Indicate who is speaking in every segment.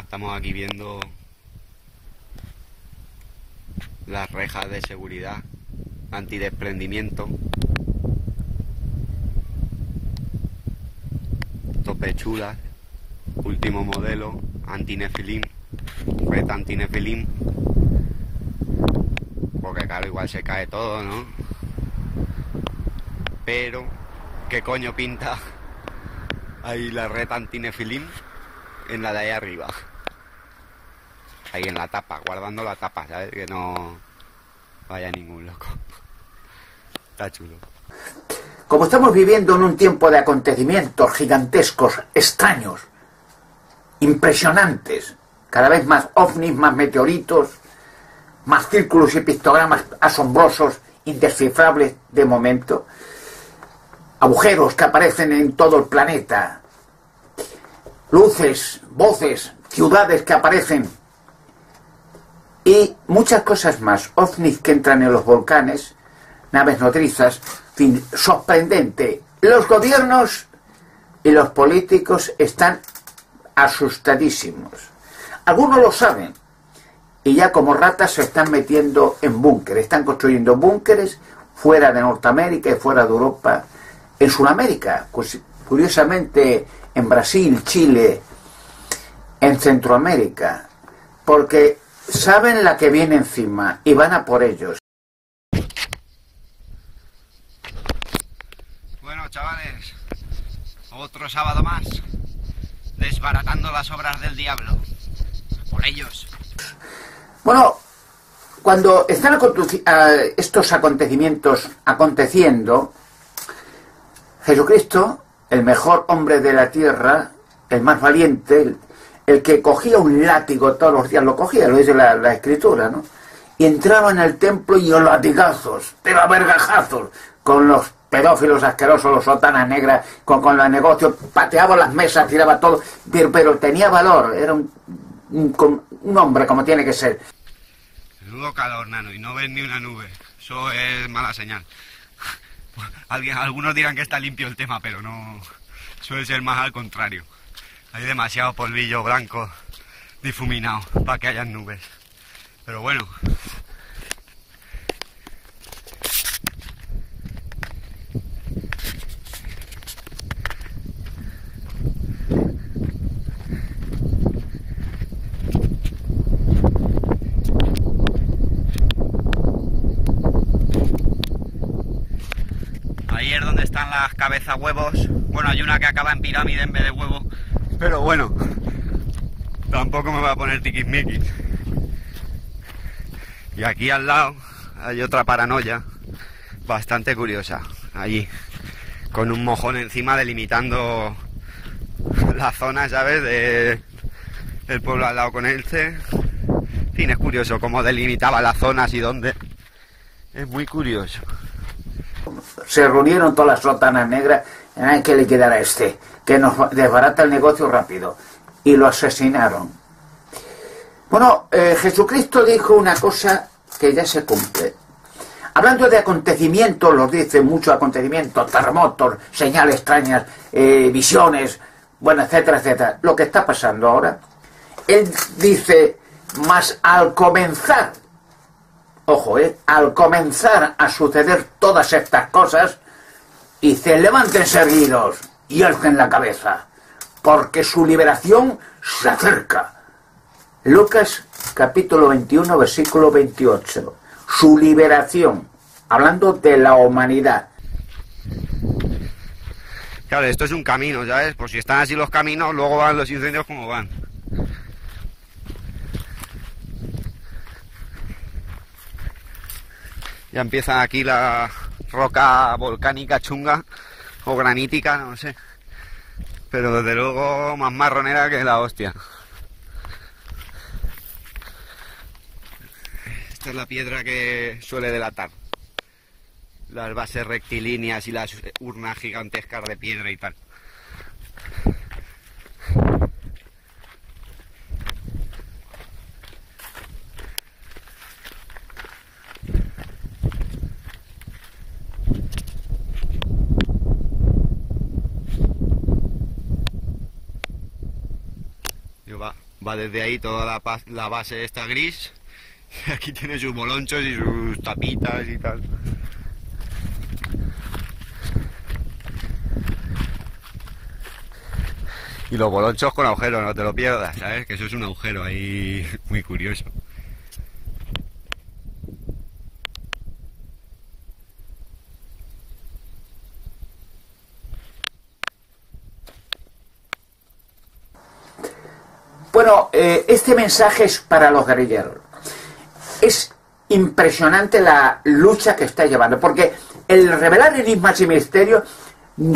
Speaker 1: estamos aquí viendo las rejas de seguridad antidesprendimiento. Tope chulas, último modelo, antinefilim, red antinefilim. Porque claro, igual se cae todo, ¿no? Pero, ¿qué coño pinta ahí la red antinefilim en la de ahí arriba? Ahí en la tapa, guardando la tapa, ¿sabes? Que no vaya ningún loco. Está chulo.
Speaker 2: Como estamos viviendo en un tiempo de acontecimientos gigantescos, extraños, impresionantes, cada vez más ovnis, más meteoritos, más círculos y pictogramas asombrosos, indescifrables de momento, agujeros que aparecen en todo el planeta, luces, voces, ciudades que aparecen y muchas cosas más, ovnis que entran en los volcanes, naves nodrizas, fin, sorprendente. Los gobiernos y los políticos están asustadísimos. Algunos lo saben y ya como ratas se están metiendo en búnkeres, están construyendo búnkeres fuera de Norteamérica y fuera de Europa, en Sudamérica, curiosamente en Brasil, Chile, en Centroamérica, porque saben la que viene encima y van a por ellos.
Speaker 1: Bueno, chavales, otro sábado más, desbaratando las obras del diablo. Por ellos.
Speaker 2: Bueno, cuando están estos acontecimientos aconteciendo, Jesucristo, el mejor hombre de la tierra, el más valiente, el que cogía un látigo todos los días, lo cogía, lo dice la, escritura, ¿no? Y entraba en el templo y los latigazos, pero a vergajazos, con los pedófilos asquerosos, los sotanas negras, con, con los negocios, pateaba las mesas, tiraba todo, pero, pero tenía valor, era un, un, hombre como tiene que ser.
Speaker 1: Menudo calor, nano, y no ves ni una nube, eso es mala señal. Algunos dirán que está limpio el tema, pero no, suele ser más al contrario. Hay demasiado polvillo blanco difuminado para que haya nubes. Pero bueno. Ahí es donde cabezas huevos. Bueno, hay una que acaba en pirámide en vez de huevo pero bueno, tampoco me voy a poner tiquismiquis. Y aquí al lado hay otra paranoia bastante curiosa. Allí, con un mojón encima delimitando la zona, ¿sabes? De, el pueblo al lado con Elce. En fin, es curioso cómo delimitaba las zonas y dónde. Es muy curioso.
Speaker 2: Se reunieron todas las sotanas negras. Hay que liquidar a este que nos desbarata el negocio rápido. Y lo asesinaron. Bueno, eh, Jesucristo dijo una cosa que ya se cumple. Hablando de acontecimientos, los dice muchos acontecimientos, terremotos, señales extrañas, eh, visiones, bueno, etcétera, etcétera. Lo que está pasando ahora, él dice, más al comenzar, ojo, eh, al comenzar a suceder todas estas cosas, dice, levanten seguidos, y alcen la cabeza, porque su liberación se acerca. Lucas capítulo 21, versículo 28. Su liberación, hablando de la humanidad.
Speaker 1: Claro, esto es un camino, ¿sabes? Pues si están así los caminos, luego van los incendios como van. Ya empieza aquí la roca volcánica chunga o granítica, no sé. Pero desde luego más marronera que la hostia. Esta es la piedra que suele delatar. Las bases rectilíneas y las urnas gigantescas de piedra y tal. Desde ahí toda la, la base esta gris. Y aquí tiene sus bolonchos y sus tapitas y tal. Y los bolonchos con agujero, no te lo pierdas, ¿sabes? Que eso es un agujero ahí muy curioso.
Speaker 2: Bueno, eh, este mensaje es para los guerrilleros. Es impresionante la lucha que está llevando, porque el revelar enigmas y misterios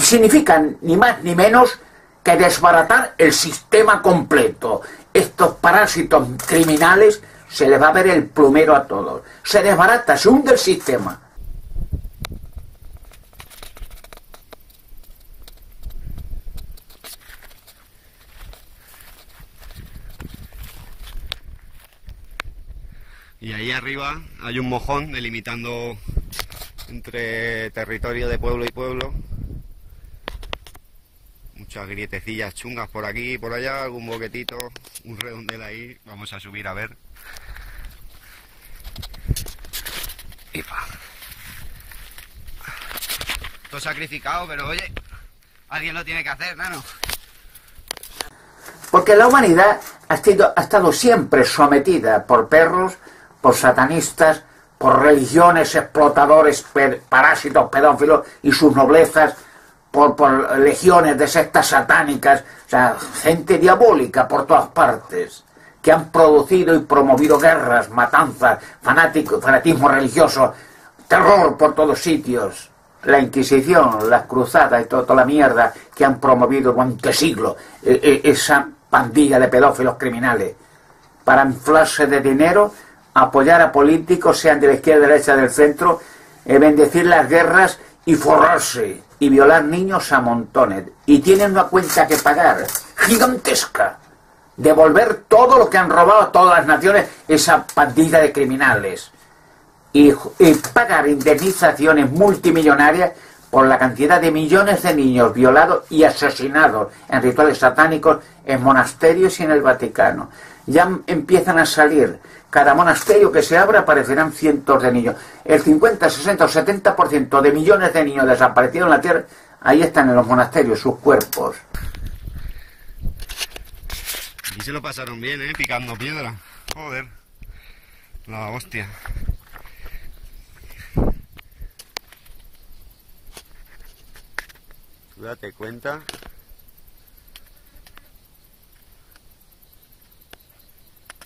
Speaker 2: significa ni más ni menos que desbaratar el sistema completo. Estos parásitos criminales se les va a ver el plumero a todos. Se desbarata, se hunde el sistema.
Speaker 1: Y ahí arriba hay un mojón delimitando entre territorio de pueblo y pueblo. Muchas grietecillas chungas por aquí y por allá, algún boquetito, un redondel ahí. Vamos a subir a ver. Y pa. Todo sacrificado, pero oye, alguien lo tiene que hacer, ¿no?
Speaker 2: Porque la humanidad ha estado siempre sometida por perros, por satanistas, por religiones, explotadores, parásitos, pedófilos y sus noblezas, por, por, legiones de sectas satánicas, o sea, gente diabólica por todas partes, que han producido y promovido guerras, matanzas, fanático, fanatismo religioso, terror por todos sitios. La Inquisición, las cruzadas y toda, la mierda que han promovido durante siglos eh, eh, esa pandilla de pedófilos criminales para inflarse de dinero apoyar a políticos, sean de la izquierda, derecha, del centro, eh, bendecir las guerras y forrarse y violar niños a montones. Y tienen una cuenta que pagar gigantesca. Devolver todo lo que han robado a todas las naciones, esa pandilla de criminales. Y, y pagar indemnizaciones multimillonarias por la cantidad de millones de niños violados y asesinados en rituales satánicos en monasterios y en el Vaticano. Ya empiezan a salir cada monasterio que se abra aparecerán cientos de niños. El 50, 60 o 70% de millones de niños desaparecidos en la tierra, ahí están en los monasterios, sus cuerpos.
Speaker 1: Y se lo pasaron bien, ¿eh? Picando piedra. Joder. La hostia. Tú date cuenta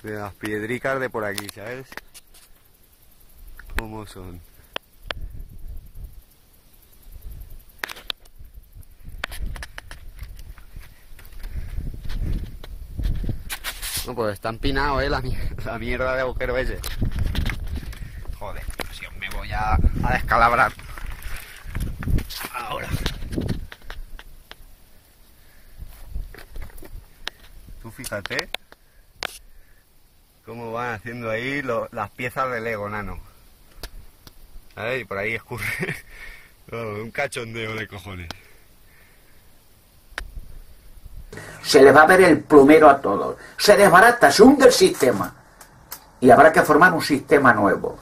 Speaker 1: de las piedricas de por aquí, ¿sabes? ¿Cómo son? No, pues está empinado, ¿eh? La, mierda de agujero ese. Joder, si me voy a, a descalabrar. Ahora. Tú fíjate haciendo ahí lo, las piezas de Lego nano. Y por ahí escurre un cachondeo de cojones.
Speaker 2: Se le va a ver el plumero a todos. Se desbarata, se hunde el sistema. Y habrá que formar un sistema nuevo.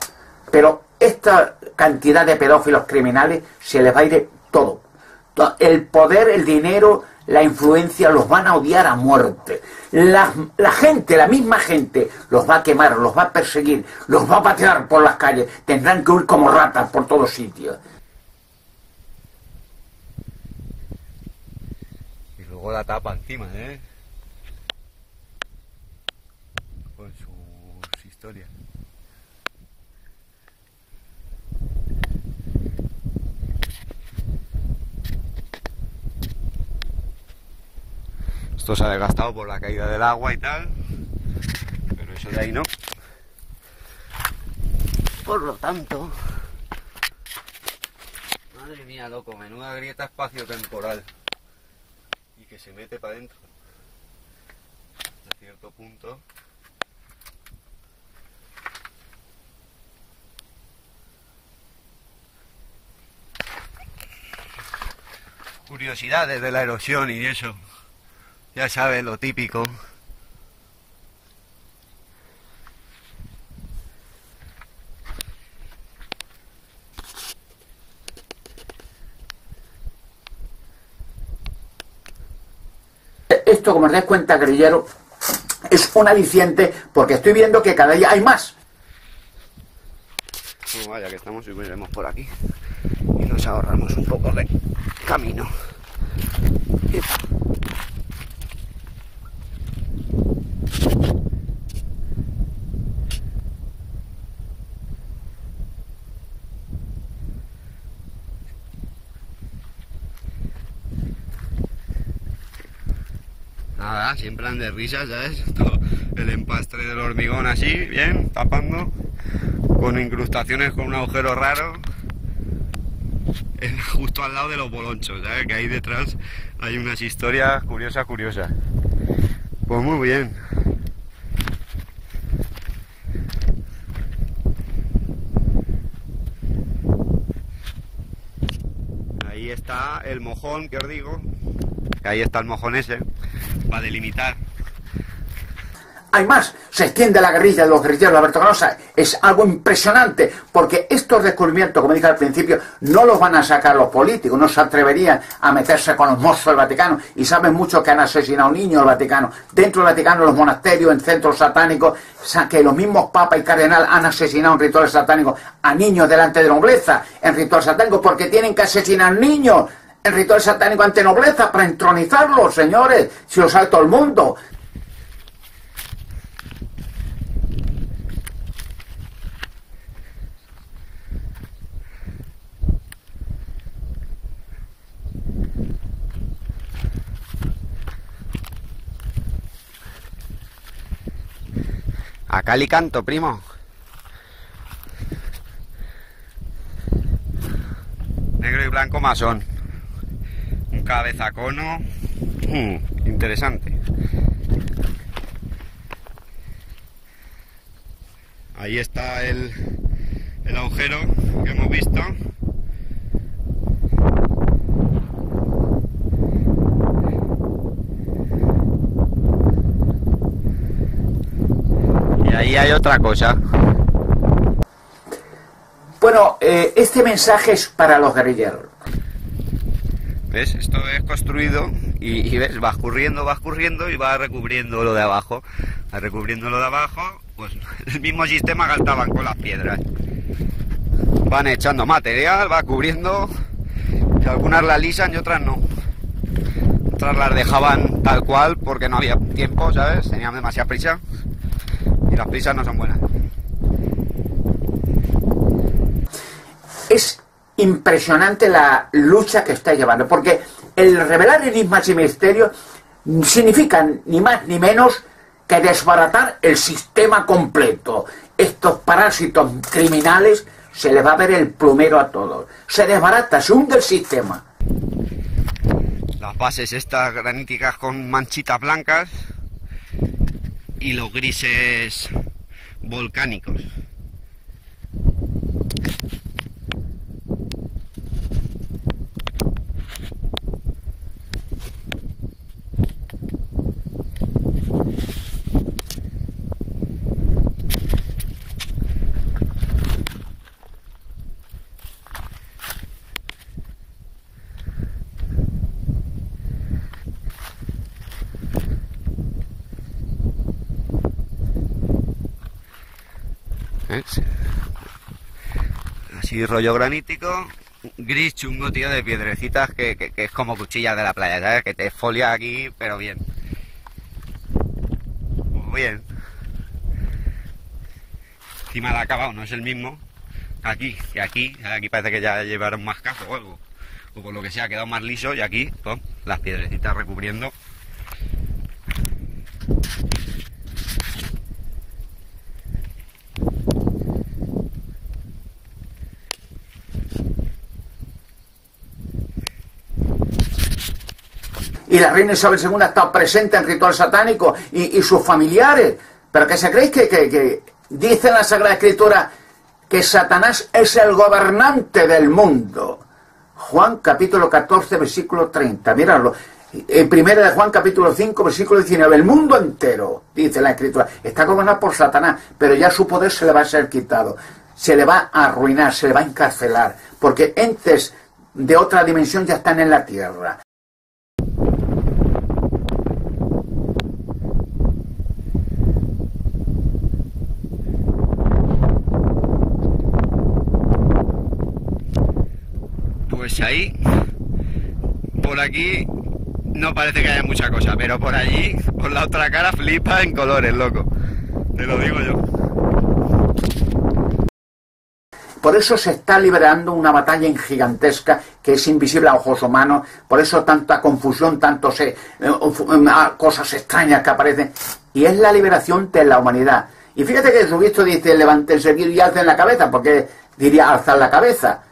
Speaker 2: Pero esta cantidad de pedófilos criminales se les va a ir todo. El poder, el dinero, la influencia los van a odiar a muerte. La, gente, la misma gente, los va a quemar, los va a perseguir, los va a patear por las calles, tendrán que huir como ratas por todos sitios.
Speaker 1: Y luego la tapa encima, ¿eh? Con sus historias. Esto se ha desgastado por la caída del agua y tal, pero eso de ahí no. Por lo tanto, madre mía, loco, menuda grieta espacio-temporal y que se mete para adentro hasta cierto punto. Curiosidades de la erosión y eso. Ya sabes, lo típico.
Speaker 2: Esto, como os dais cuenta, guerrillero, es un aliciente porque estoy viendo que cada día hay más.
Speaker 1: Oh, vaya que estamos y volvemos por aquí. Y nos ahorramos un poco de camino. Nada, siempre plan de risas, ¿sabes? Todo el empastre del hormigón así, bien, tapando, con incrustaciones con un agujero raro, justo al lado de los bolonchos, ¿sabes? Que ahí detrás hay unas historias curiosas, curiosas. Pues muy bien. Ahí está el mojón que os digo. Ahí está el mojón ese va a delimitar.
Speaker 2: Hay más, se extiende la guerrilla de los guerrilleros, la vertiginosa. Es algo impresionante, porque estos descubrimientos, como dije al principio, no los van a sacar los políticos, no se atreverían a meterse con los mozos del Vaticano. Y saben mucho que han asesinado niños del Vaticano. Dentro del Vaticano, los monasterios, en centros satánicos, que los mismos papas y cardenal han asesinado en rituales satánicos a niños delante de la nobleza, en rituales satánicos, porque tienen que asesinar niños el ritual satánico ante nobleza para entronizarlo, señores, si sabe todo el mundo.
Speaker 1: Acá le canto, primo. Negro y blanco masón cabeza cono. Hmm, interesante. Ahí está el, el agujero que hemos visto. Y ahí hay otra cosa.
Speaker 2: Bueno, eh, este mensaje es para los guerrilleros.
Speaker 1: ¿Ves? Esto es construido y, ves, va escurriendo, va escurriendo y va recubriendo lo de abajo. Va recubriendo lo de abajo, pues el mismo sistema que con las piedras. Van echando material, va cubriendo. Algunas la lisan y otras no. Otras las dejaban tal cual porque no había tiempo, ¿sabes? Tenían demasiada prisa. Y las prisas no son buenas.
Speaker 2: Es impresionante la lucha que está llevando, porque el revelar enigmas y misterios significa ni más ni menos que desbaratar el sistema completo. Estos parásitos criminales se les va a ver el plumero a todos. Se desbarata, se hunde el sistema.
Speaker 1: Las bases estas graníticas con manchitas blancas y los grises volcánicos. Rollo granítico, gris chungo, tío, de piedrecitas que, es como cuchillas de la playa, ¿sabes? Que te folia aquí, pero bien. Pues bien. Encima de acabado no es el mismo aquí y aquí. Aquí parece que ya llevaron más cajo o algo. O por lo que sea, ha quedado más liso y aquí, con las piedrecitas recubriendo
Speaker 2: y la reina Isabel II ha estado presente en ritual satánico y, sus familiares. Pero que se creéis que, que, dice la Sagrada Escritura que Satanás es el gobernante del mundo. Juan capítulo 14, versículo 30. Míralo. En primera de Juan capítulo 5, versículo 19. El mundo entero, dice la Escritura, está gobernado por Satanás, pero ya su poder se le va a ser quitado. Se le va a arruinar, se le va a encarcelar, porque entes de otra dimensión ya están en la tierra.
Speaker 1: Pues ahí, por aquí, no parece que haya mucha cosa, pero por allí, por la otra cara, flipa en colores, loco. Te lo digo yo.
Speaker 2: Por eso se está liberando una batalla gigantesca que es invisible a ojos humanos, por eso tanta confusión, tanto se, eh, cosas extrañas que aparecen, y es la liberación de la humanidad. Y fíjate que Jesucristo dice, levántense y alcen la cabeza, porque diría alzar la cabeza.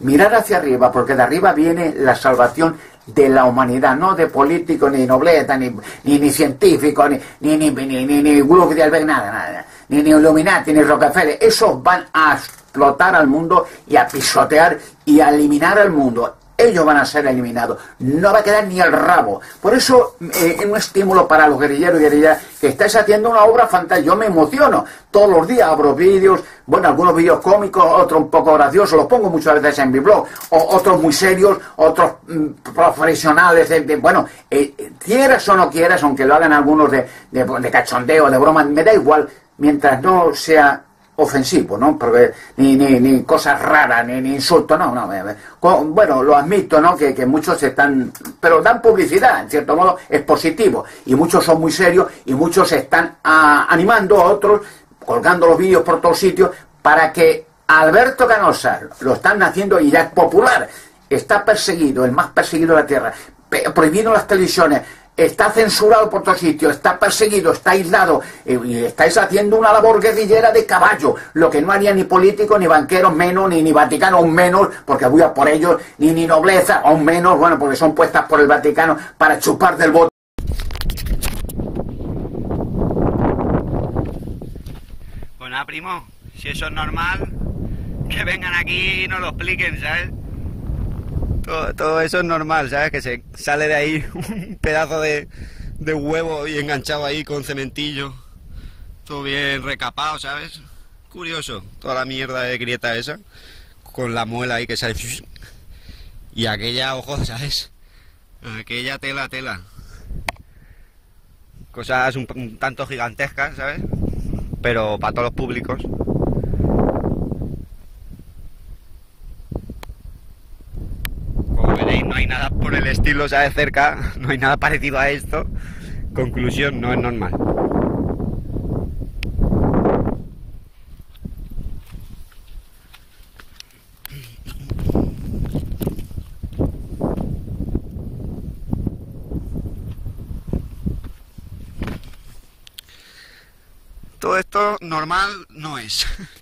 Speaker 2: Mirar hacia arriba, porque de arriba viene la salvación de la humanidad, no de políticos, ni nobleta, ni, ni, ni científicos, ni, ni, ni, ni, ni, ni de nada, nada, ni, ni Illuminati, ni Rockefeller. Esos van a explotar al mundo y a pisotear y a eliminar al mundo ellos van a ser eliminados. No va a quedar ni el rabo. Por eso eh, es un estímulo para los guerrilleros y guerrilleras que estáis haciendo una obra fantástica. Yo me emociono. Todos los días abro vídeos, bueno, algunos vídeos cómicos, otros un poco graciosos, los pongo muchas veces en mi blog, o, otros muy serios, otros mm, profesionales, bueno, eh, quieras o no quieras, aunque lo hagan algunos de, de, de cachondeo, de broma, me da igual, mientras no sea ofensivo, ¿no? Porque ni, ni, ni cosas raras, ni, insultos, no, no. Bueno, lo admito, ¿no? Que, que muchos están, pero dan publicidad, en cierto modo, es positivo. Y muchos son muy serios y muchos están animando a otros, colgando los vídeos por todos sitios, para que Alberto Canosa, lo están haciendo y ya es popular, está perseguido, el más perseguido de la tierra, prohibiendo las televisiones, está censurado por todos sitios, está perseguido, está aislado eh, y estáis haciendo una labor guerrillera de caballo, lo que no haría ni políticos, ni banqueros menos, ni, ni Vaticano aún menos, porque voy a por ellos, ni, ni nobleza aún menos, bueno, porque son puestas por el Vaticano para chupar del voto.
Speaker 1: Bueno, primo, si eso es normal, que vengan aquí y nos lo expliquen, ¿sabes? Todo, eso es normal, ¿sabes? Que se sale de ahí un pedazo de, huevo y enganchado ahí con cementillo. Todo bien recapado, ¿sabes? Curioso, toda la mierda de grieta esa. Con la muela ahí que sale. Y aquella, ojo, ¿sabes? Aquella tela, tela. Cosas un tanto gigantescas, ¿sabes? Pero para todos los públicos. No hay nada por el estilo, ya de cerca, no hay nada parecido a esto. Conclusión, no es normal. Todo esto normal no es.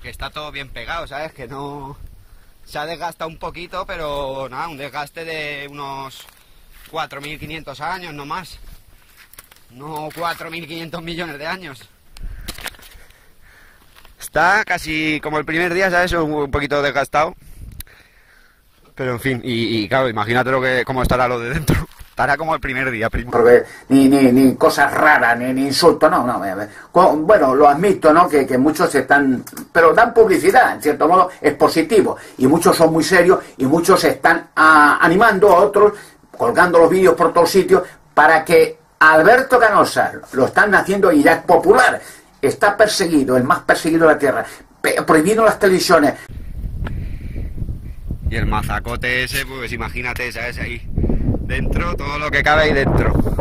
Speaker 1: que está bien pegado, ¿sabes? Que no... Se ha desgastado un poquito, pero nada, un desgaste de unos 4.500 años, no más. No 4.500 millones de años. Está casi como el primer día, ¿sabes? Un poquito desgastado. Pero en fin, y, y claro, imagínate lo que, cómo estará lo de dentro. Estará como el primer día, primo.
Speaker 2: Porque ni, ni, ni cosas raras, ni, ni insultos, no, no. Bueno, lo admito, ¿no? Que, que muchos están. Pero dan publicidad, en cierto modo, es positivo. Y muchos son muy serios y muchos están animando a otros, colgando los vídeos por todos sitios, para que Alberto Canosa, lo están haciendo y ya es popular, está perseguido, el más perseguido de la tierra, prohibiendo las televisiones.
Speaker 1: Y el mazacote ese, pues imagínate, ¿sabes? Ahí dentro, todo lo que cabe ahí dentro.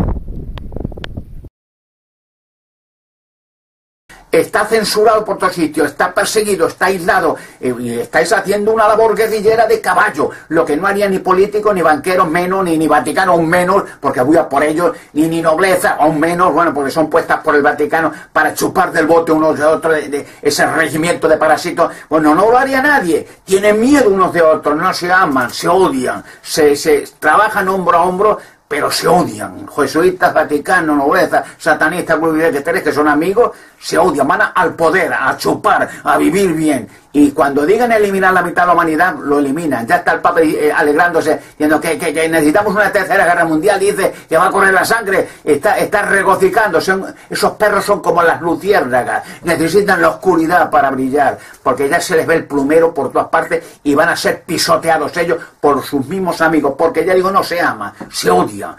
Speaker 2: Está censurado por todos sitios, está perseguido, está aislado, y estáis haciendo una labor guerrillera de caballo, lo que no haría ni políticos, ni banqueros menos, ni, ni Vaticano aún menos, porque voy a por ellos, ni, ni nobleza aún menos, bueno, porque son puestas por el Vaticano para chupar del bote unos de otros, de, ese regimiento de parásitos, bueno, no lo haría nadie, tienen miedo unos de otros, no se aman, se odian, se, se trabajan hombro a hombro pero se odian. Jesuitas, Vaticano, nobleza, satanistas, que que son amigos, se odian, van al poder, a chupar, a vivir bien. Y cuando digan eliminar la mitad de la humanidad, lo eliminan. Ya está el Papa eh, alegrándose, diciendo que, necesitamos una tercera guerra mundial, dice que va a correr la sangre, está, está regocijándose. Esos perros son como las luciérnagas, necesitan la oscuridad para brillar, porque ya se les ve el plumero por todas partes y van a ser pisoteados ellos por sus mismos amigos, porque ya digo, no se aman, se odian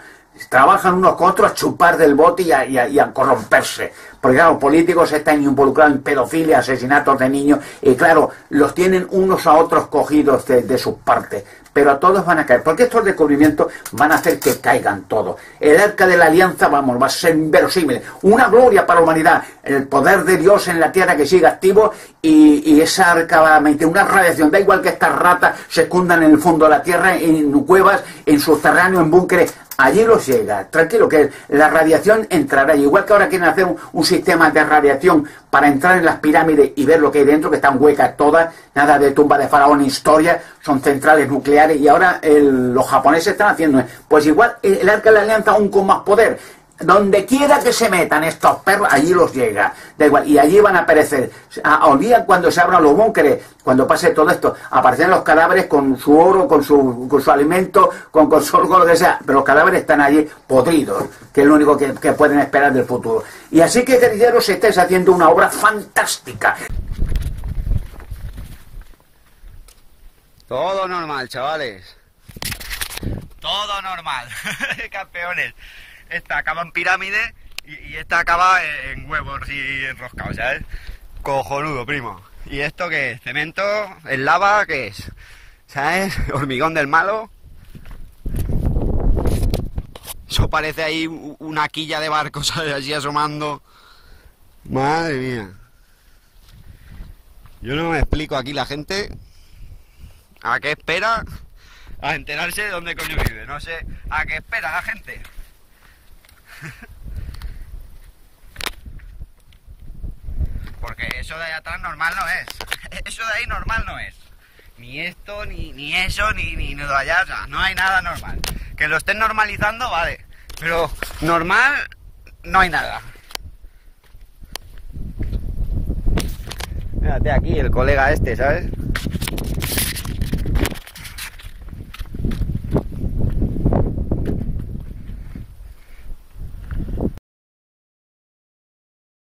Speaker 2: trabajan unos con otros a chupar del bote y a- y a corromperse. Porque claro, políticos están involucrados en pedofilia, asesinatos de niños, y claro, los tienen unos a otros cogidos de, sus partes. Pero a todos van a caer, porque estos descubrimientos van a hacer que caigan todos. El arca de la alianza, vamos, va a ser inverosímil. Una gloria para la humanidad. El poder de Dios en la tierra que sigue activo y, y esa arca va a emitir una radiación. Da igual que estas ratas se escondan en el fondo de la tierra, en cuevas, en subterráneos, en búnkeres. Allí los llega, tranquilo, que la radiación entrará. Igual que ahora quieren hacer un, un sistema de radiación para entrar en las pirámides y ver lo que hay dentro, que están huecas todas, nada de tumba de faraón, historia, son centrales nucleares. Y ahora el- los japoneses están haciendo, pues igual el arca de la alianza aún con más poder. Donde quiera que se metan estos perros, allí los llega. Da igual. Y allí van a aparecer. A, olvidan cuando se abran los búnkeres, cuando pase todo esto, aparecen los cadáveres con su oro, con su, con su alimento, con, su- con lo que sea. Pero los cadáveres están allí podridos, que es lo único que, que pueden esperar del futuro. Y así que, guerrilleros, estáis haciendo una obra fantástica.
Speaker 1: Todo normal, chavales. Todo normal. Campeones. Esta acaba en pirámide y, esta acaba en huevos y enroscados, ¿sabes? Cojonudo, primo. ¿Y esto qué es? ¿Cemento? ¿Es lava? ¿Qué es? ¿Sabes? ¿Hormigón del malo? Eso parece ahí una quilla de barco, ¿sabes? Así asomando. Madre mía. Yo no me explico aquí la gente ¿A qué espera? A enterarse de dónde coño vive. No sé a qué espera la gente. Porque eso de ahí atrás normal no es. Eso de ahí normal no es. Ni esto, ni, ni eso, ni, ni lo de allá. O sea, no hay nada normal. Que lo estén normalizando, vale. Pero normal, no hay nada. Mírate aquí, el colega este, ¿sabes?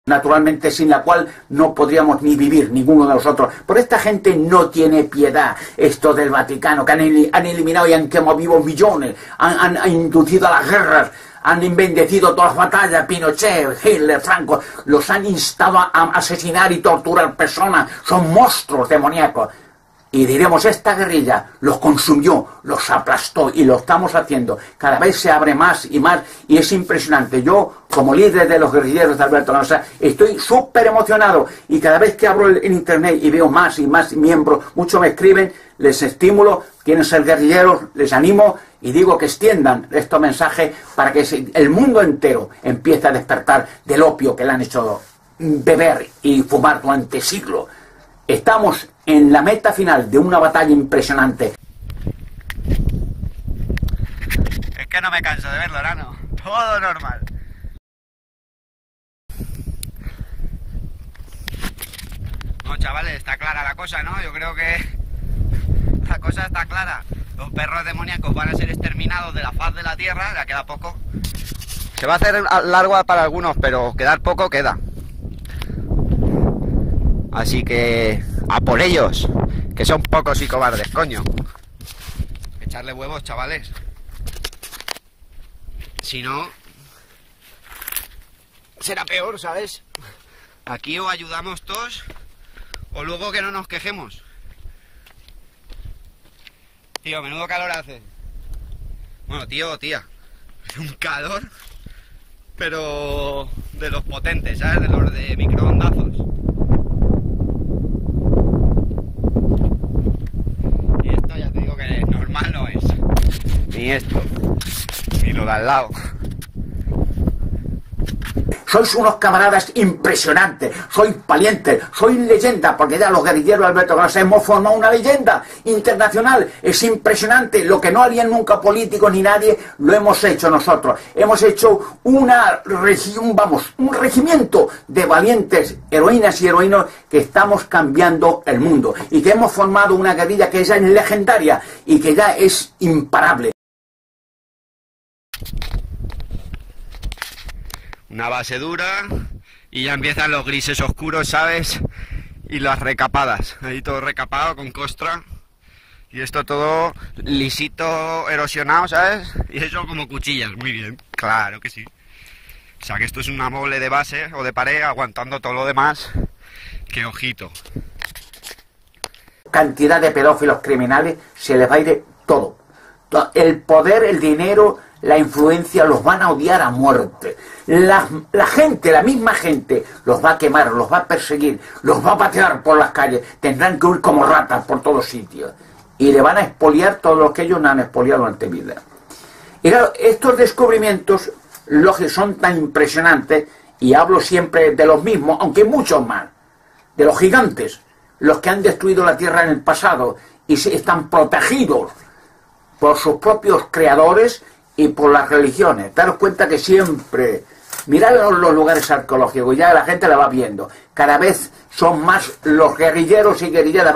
Speaker 2: Naturalmente sin la cual no podríamos ni vivir ninguno de nosotros. Pero esta gente no tiene piedad, esto del Vaticano, que han, eli- han eliminado y han quemado vivos millones, han, inducido a las guerras, han embendecido todas las batallas, Pinochet, Hitler, Franco, los han instado a asesinar y torturar personas, son monstruos demoníacos. Y diremos, esta guerrilla los consumió, los aplastó y lo estamos haciendo. Cada vez se abre más y más y es impresionante. Yo, como líder de los guerrilleros de Alberto Lanza, estoy súper emocionado y cada vez que abro el, el internet y veo más y más miembros, muchos me escriben, les estimulo, quieren ser guerrilleros, les animo y digo que extiendan estos mensajes para que el mundo entero empiece a despertar del opio que le han hecho beber y fumar durante siglos. Estamos en la meta final de una batalla impresionante.
Speaker 1: Es que no me canso de verlo, Nano. Todo normal. No, chavales, está clara la cosa, ¿no? Yo creo que la cosa está clara. Los perros demoníacos van a ser exterminados de la faz de la tierra, ya queda poco. Se va a hacer largo para algunos, pero quedar poco queda. Así que a por ellos, que son pocos y cobardes, coño. Echarle huevos, chavales. Si no, será peor, ¿sabes? Aquí o ayudamos todos o luego que no nos quejemos. Tío, menudo calor hace. Bueno, tío o tía. Un calor, pero de los potentes, ¿sabes? De los de microondazos. Y esto ya te digo que normal no es. Ni esto. Ni lo de al lado.
Speaker 2: Sois unos camaradas impresionantes, sois valientes, sois leyenda, porque ya los guerrilleros Alberto Grasa hemos formado una leyenda internacional. Es impresionante, lo que no harían nunca políticos ni nadie, lo hemos hecho nosotros. Hemos hecho una región, vamos, un regimiento de valientes heroínas y heroínos que estamos cambiando el mundo y que hemos formado una guerrilla que ya es legendaria y que ya es imparable.
Speaker 1: Una base dura y ya empiezan los grises oscuros, ¿sabes? Y las recapadas. Ahí todo recapado con costra. Y esto todo lisito, erosionado, ¿sabes? Y eso como cuchillas, muy bien. Claro que sí. O sea que esto es una mole de base o de pared aguantando todo lo demás. Que ojito.
Speaker 2: Cantidad de pedófilos criminales, se les va a ir todo. El poder, el dinero, la influencia los van a odiar a muerte. La, gente, la misma gente, los va a quemar, los va a perseguir, los va a patear por las calles, tendrán que huir como ratas por todos sitios. Y le van a expoliar todo lo que ellos no han expoliado ante vida. Y claro, estos descubrimientos, los que son tan impresionantes, y hablo siempre de los mismos, aunque muchos más, de los gigantes, los que han destruido la tierra en el pasado y están protegidos por sus propios creadores y por las religiones. Daros cuenta que siempre, mirad los, lugares arqueológicos, ya la gente la va viendo. Cada vez son más los guerrilleros y guerrilleras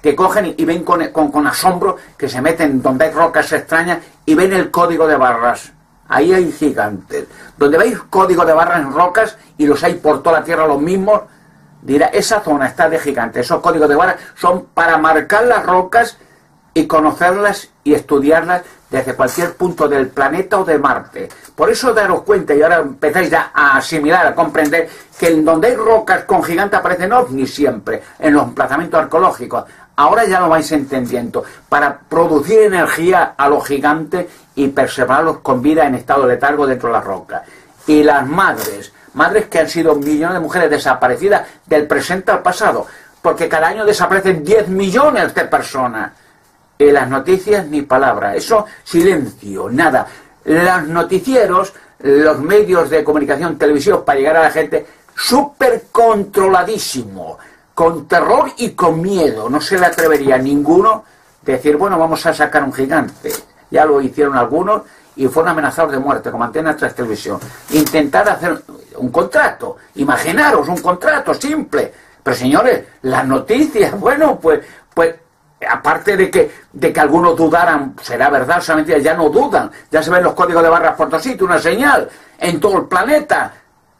Speaker 2: que cogen y, ven con, con, asombro que se meten donde hay rocas extrañas y ven el código de barras. Ahí hay gigantes. Donde veis código de barras en rocas y los hay por toda la tierra los mismos, dirá, esa zona está de gigantes. Esos códigos de barras son para marcar las rocas y conocerlas y estudiarlas desde cualquier punto del planeta o de Marte. Por eso daros cuenta, y ahora empezáis ya a asimilar, a comprender, que en donde hay rocas con gigantes aparecen ovnis siempre, en los emplazamientos arqueológicos. Ahora ya lo vais entendiendo. Para producir energía a los gigantes y preservarlos con vida en estado letargo dentro de las rocas. Y las madres, madres que han sido millones de mujeres desaparecidas del presente al pasado, porque cada año desaparecen 10 millones de personas en las noticias ni palabra. Eso, silencio, nada. Los noticieros, los medios de comunicación televisivos para llegar a la gente, súper controladísimo, con terror y con miedo. No se le atrevería a ninguno decir, bueno, vamos a sacar un gigante. Ya lo hicieron algunos y fueron amenazados de muerte, como Antena 3 Televisión. Intentar hacer un contrato, imaginaros un contrato simple. Pero señores, las noticias, bueno, pues, pues aparte de que, de que algunos dudaran, será verdad, solamente ya no dudan, ya se ven los códigos de barras por todos sitios, una señal en todo el planeta,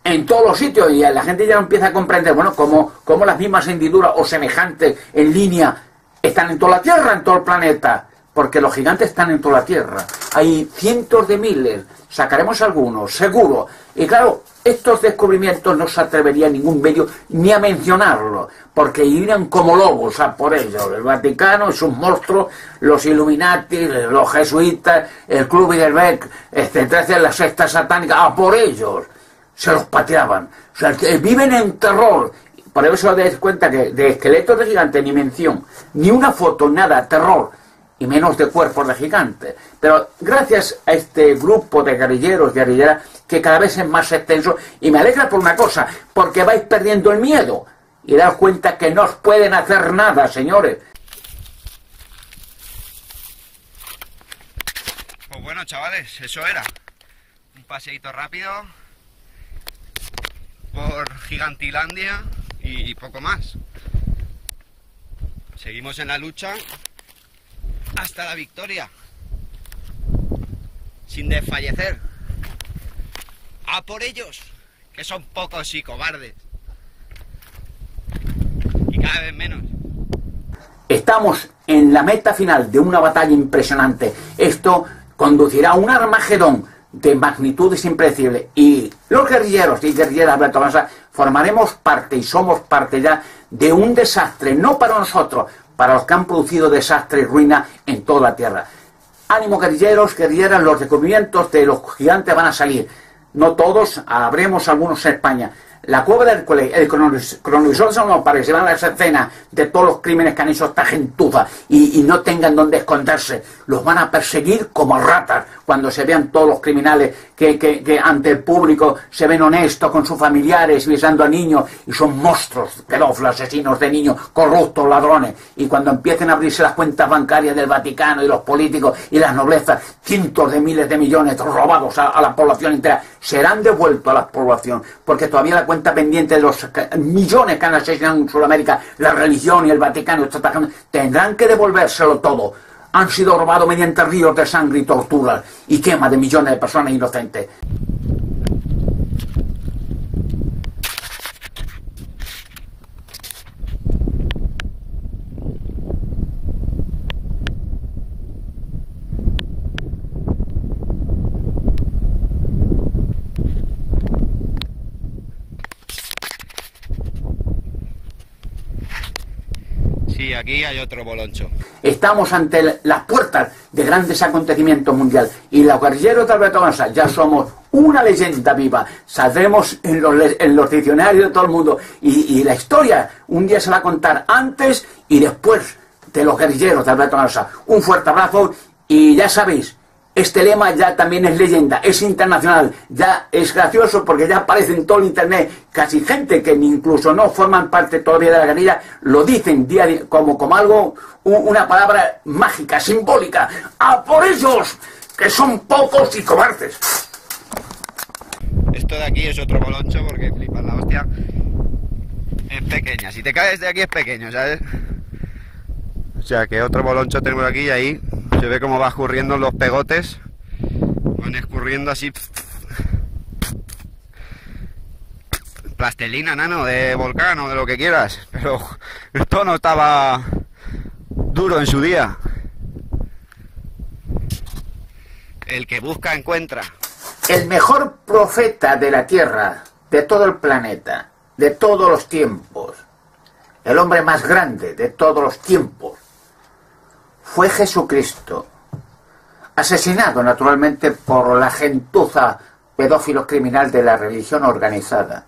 Speaker 2: en todos los sitios, y la gente ya empieza a comprender, bueno, como, como las mismas hendiduras o semejantes en línea están en toda la Tierra, en todo el planeta, porque los gigantes están en toda la Tierra. Hay cientos de miles, sacaremos algunos, seguro. Y claro, estos descubrimientos no se atrevería ningún medio ni a mencionarlo, porque irían como lobos a por ellos. El Vaticano es un monstruo, los Illuminati, los jesuitas, el Club Bilderberg, etcétera, la secta satánica, a por ellos. Se los pateaban. O sea, viven en terror. Por eso os dais cuenta que de esqueletos de gigante ni mención, ni una foto, nada, terror y menos de cuerpos de gigantes. Pero gracias a este grupo de guerrilleros, guerrilleras, que cada vez es más extenso, y me alegra por una cosa, porque vais perdiendo el miedo y daos cuenta que no os pueden hacer nada, señores.
Speaker 1: Pues bueno, chavales, eso era. Un paseíto rápido por Gigantilandia y poco más. Seguimos en la lucha hasta la victoria. Sin desfallecer. A por ellos, que son pocos y cobardes. Y cada vez menos.
Speaker 2: Estamos en la meta final de una batalla impresionante. Esto conducirá a un Armagedón de magnitudes impredecibles. Y los guerrilleros y guerrilleras de formaremos parte y somos parte ya de un desastre, no para nosotros, para los que han producido desastre y ruina en toda la tierra. Ánimo guerrilleros, guerrilleras, los descubrimientos de los gigantes van a salir. No todos, habremos algunos en España. La cueva del colegio, el cronovisor San para que se van a las escenas de todos los crímenes que han hecho esta gentuza y, no tengan dónde esconderse. Los van a perseguir como ratas cuando se vean todos los criminales que, que, ante el público se ven honestos con sus familiares, besando a niños y son monstruos, pedófilos, asesinos de niños, corruptos, ladrones. Y cuando empiecen a abrirse las cuentas bancarias del Vaticano y los políticos y las noblezas, cientos de miles de millones robados a, a la población entera, serán devueltos a la población, porque todavía la cuenta pendiente de los millones que han asesinado en Sudamérica, la religión y el Vaticano, tendrán que devolvérselo todo. Han sido robados mediante ríos de sangre y torturas y quema de millones de personas inocentes.
Speaker 1: Aquí hay otro boloncho.
Speaker 2: Estamos ante las puertas de grandes acontecimientos mundiales. Y los guerrilleros de Alberto González ya somos una leyenda viva. Saldremos en los, diccionarios de todo el mundo. Y, la historia un día se va a contar antes y después de los guerrilleros de Alberto González. Un fuerte abrazo y ya sabéis, este lema ya también es leyenda, es internacional, ya es gracioso porque ya aparece en todo el internet, casi gente que incluso no forman parte todavía de la guerrilla, lo dicen día, como, como algo, una palabra mágica, simbólica. ¡A por ellos! Que son pocos y cobardes.
Speaker 1: Esto de aquí es otro boloncho porque flipas la hostia. Es pequeña, si te caes de aquí es pequeño, ¿sabes? O sea que otro boloncho tenemos aquí y ahí se ve cómo va escurriendo los pegotes. Van escurriendo así. Plastelina, nano, de volcán o de lo que quieras. Pero esto no estaba duro en su día. El que busca encuentra.
Speaker 2: El mejor profeta de la Tierra, de todo el planeta, de todos los tiempos. El hombre más grande de todos los tiempos fue Jesucristo, asesinado naturalmente por la gentuza pedófilo criminal de la religión organizada.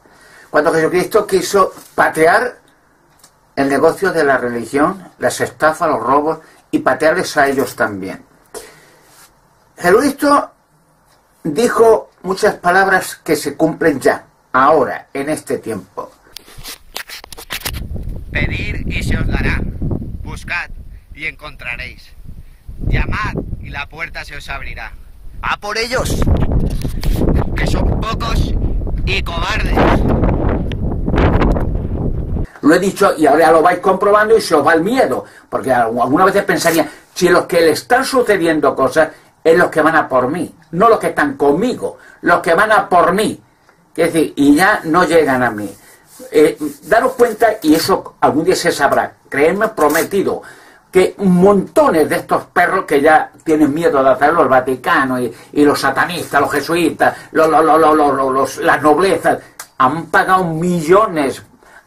Speaker 2: Cuando Jesucristo quiso patear el negocio de la religión, las estafas, los robos y patearles a ellos también. Jesucristo dijo muchas palabras que se cumplen ya, ahora, en este tiempo.
Speaker 1: Pedir y se os dará. Buscad y encontraréis. Llamad y la puerta se os abrirá. ¡A por ellos! Que son pocos y cobardes.
Speaker 2: Lo he dicho y ahora lo vais comprobando y se os va el miedo. Porque algunas veces pensaría, si los que le están sucediendo cosas es los que van a por mí, no los que están conmigo, los que van a por mí. Es decir, y ya no llegan a mí. Eh, daros cuenta, y eso algún día se sabrá, creedme prometido, que montones de estos perros que ya tienen miedo de hacerlo, el Vaticano y, los satanistas, los jesuitas, los, las noblezas, han pagado millones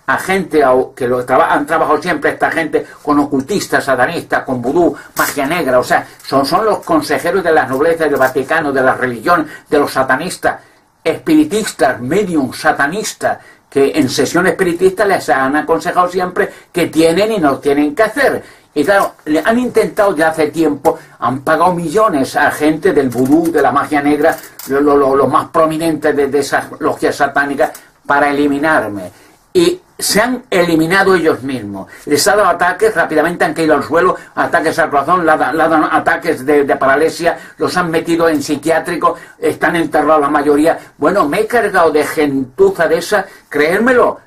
Speaker 2: a gente que lo han trabajado siempre esta gente con ocultistas, satanistas, con vudú, magia negra, o sea, son, son los consejeros de las noblezas del Vaticano, de la religión, de los satanistas, espiritistas, medium, satanistas, que en sesión espiritista les han aconsejado siempre que tienen y no tienen que hacer. Y claro, le han intentado ya hace tiempo, han pagado millones a gente del vudú, de la magia negra, los lo, más prominentes de, de, esas logias satánicas, para eliminarme. Y se han eliminado ellos mismos. Les ha dado ataques, rápidamente han caído al suelo, ataques al corazón, le han ataques de, de, paralesia, los han metido en psiquiátrico, están enterrados la mayoría. Bueno, me he cargado de gentuza de esa, creérmelo,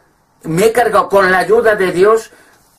Speaker 2: me he cargado con la ayuda de Dios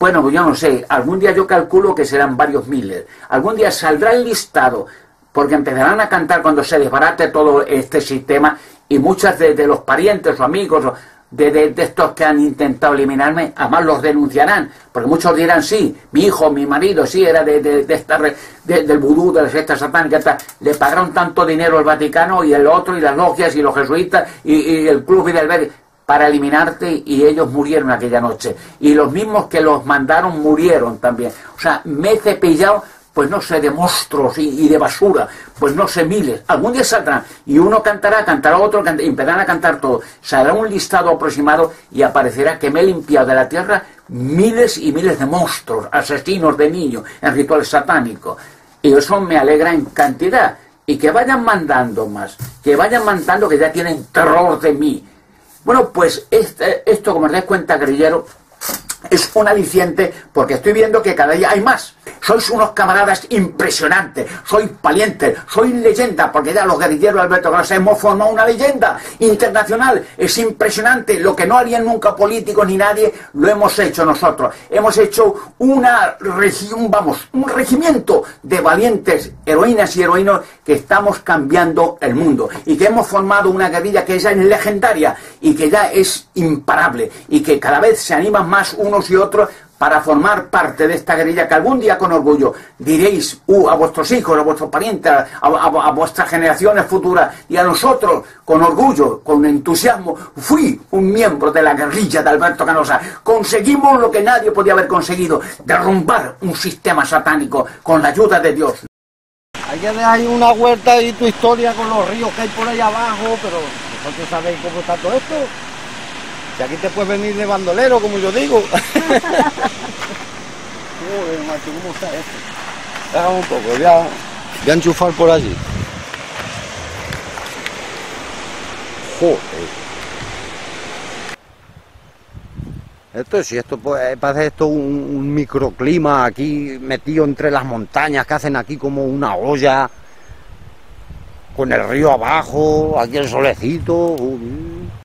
Speaker 2: bueno, pues yo no sé, algún día yo calculo que serán varios miles. Algún día saldrá el listado, porque empezarán a cantar cuando se desbarate todo este sistema y muchas de, los parientes o amigos de, estos que han intentado eliminarme, además los denunciarán, porque muchos dirán, sí, mi hijo, mi marido, sí, era de, esta del vudú, de la secta satánica, le pagaron tanto dinero al Vaticano y el otro, y las logias, y los jesuitas, y, el club y del para eliminarte y ellos murieron aquella noche. Y los mismos que los mandaron murieron también. O sea, me he cepillado, pues no sé, de monstruos y, de basura, pues no sé, miles. Algún día saldrán y uno cantará, cantará otro, y empezarán a cantar todo. Saldrá un listado aproximado y aparecerá que me he limpiado de la tierra miles y miles de monstruos, asesinos de niños, en rituales satánicos. Y eso me alegra en cantidad. Y que vayan mandando más, que vayan mandando que ya tienen terror de mí bueno, pues este, esto, como os dais cuenta, guerrillero, es un aliciente porque estoy viendo que cada día hay más. Sois unos camaradas impresionantes, sois valientes, sois leyenda, porque ya los guerrilleros Alberto Grasa hemos formado una leyenda internacional. Es impresionante, lo que no harían nunca políticos ni nadie, lo hemos hecho nosotros. Hemos hecho una región, vamos, un regimiento de valientes heroínas y heroínos que estamos cambiando el mundo y que hemos formado una guerrilla que ya es legendaria y que ya es imparable y que cada vez se animan más unos y otros para formar parte de esta guerrilla que algún día con orgullo diréis uh, a vuestros hijos, a vuestros parientes, a, vuestras generaciones futuras y a nosotros con orgullo, con entusiasmo, fui un miembro de la guerrilla de Alberto Canosa. Conseguimos lo que nadie podía haber conseguido, derrumbar un sistema satánico con la ayuda de Dios.
Speaker 3: Hay una huerta y tu historia con los ríos que hay por ahí abajo, pero vosotros sabéis cómo está todo esto. Si aquí te puedes venir de bandolero, como yo digo. Joder, macho, ¿cómo está esto? Déjame un poco, voy a, voy a enchufar por allí. Joder. Esto sí, esto pues, parece esto un, un microclima aquí metido entre las montañas que hacen aquí como una olla con el río abajo, aquí el solecito. Uy.